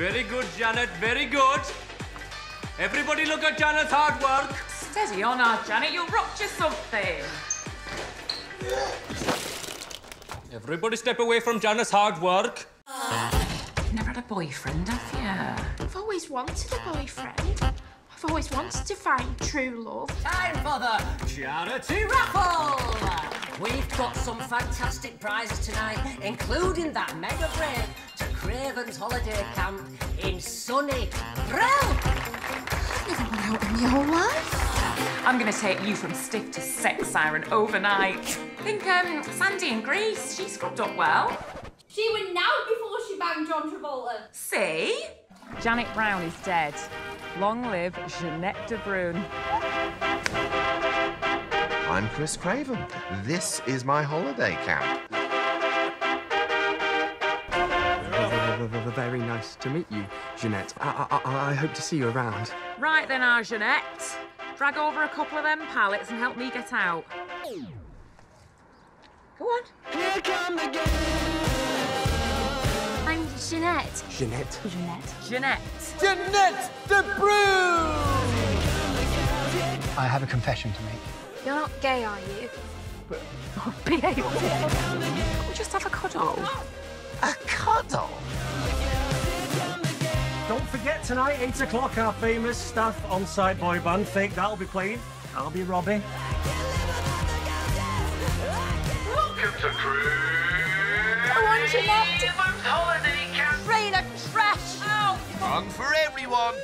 Very good, Janet, very good. Everybody look at Janet's hard work. Steady on now, Janet. You'll rupture something. Everybody step away from Janet's hard work. You've never had a boyfriend, have you? I've always wanted a boyfriend. I've always wanted to find true love. Time for the charity raffle! We've got some fantastic prizes tonight, including that mega break to Craven's holiday camp in sunny Rhyl! Never went out in your whole life. I'm going to take you from stiff to sex siren overnight. Think um, Sandy in Grease. She scrubbed up well. She went out before she banged John Travolta. See? Janet Brown is dead. Long live Jeanette de Bruyne. I'm Chris Craven. This is my holiday camp. Nice to meet you, Jeanette. I, I, I hope to see you around. Right then, our Jeanette. Drag over a couple of them pallets and help me get out. Go on. I'm Jeanette. Jeanette. Jeanette. Jeanette. Jeanette de Bruyne! I have a confession to make. You're not gay, are you? But... Oh, behave. We'll just have a cuddle. A cuddle? Don't forget tonight, 8 o'clock, our famous staff on-site boy band, Fake, that'll be playing. I'll be Robbie. Welcome to Cruise. I want Jeanette. Holiday Camp. Rain a trash. One for everyone.